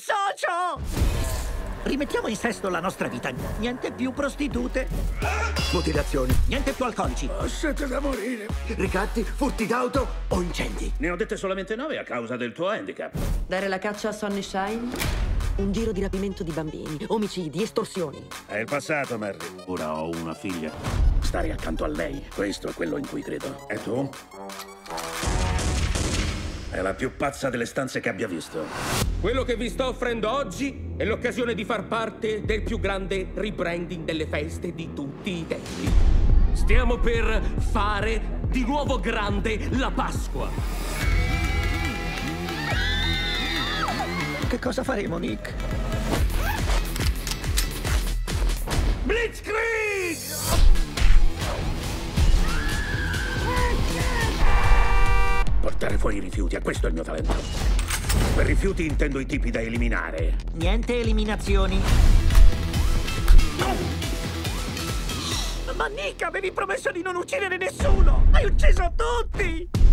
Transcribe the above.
socio! Rimettiamo in sesto la nostra vita. Niente più prostitute. Mutilazioni, Niente più alcolici. siete da morire. Ricatti, furti d'auto o incendi. Ne ho dette solamente nove a causa del tuo handicap. Dare la caccia a Sonny Shine? Un giro di rapimento di bambini, omicidi, estorsioni. È il passato, Mary. Ora ho una figlia. Stare accanto a lei, questo è quello in cui credo. E tu? È la più pazza delle stanze che abbia visto. Quello che vi sto offrendo oggi è l'occasione di far parte del più grande rebranding delle feste di tutti i tempi. Stiamo per fare di nuovo grande la Pasqua. Che cosa faremo, Nick? Portare fuori i rifiuti, a questo è il mio talento. Per rifiuti intendo i tipi da eliminare. Niente eliminazioni. Ma Nick, avevi promesso di non uccidere nessuno! Hai ucciso tutti!